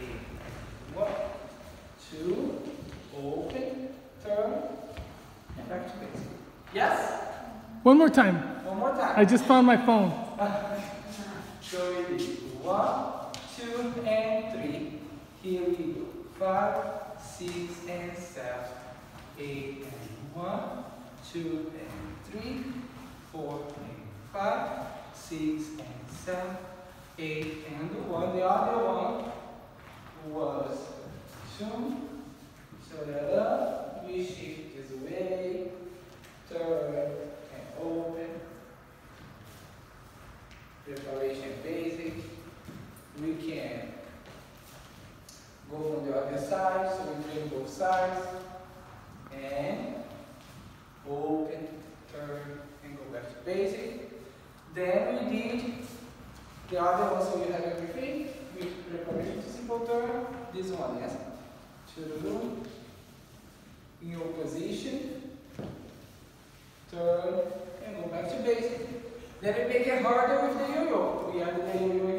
eight. One, two, open, turn, and back to basic. Yes? One more time. One more time. I just found my phone. So we did one, two, and three. Here we go. Five, six, and seven, eight, and one, two, and three, four, and five, six, and seven, eight, and one. The other one was two. So that up, we shift this way, turn, and open preparation basic. We can go on the other side, so we bring both sides and open, turn, and go back to basic. Then we did the other one, so you have everything. We preparation to simple turn. The room. In your position. Turn and go back to basic. Then we make it harder with the yo-yo. We add the yo-yo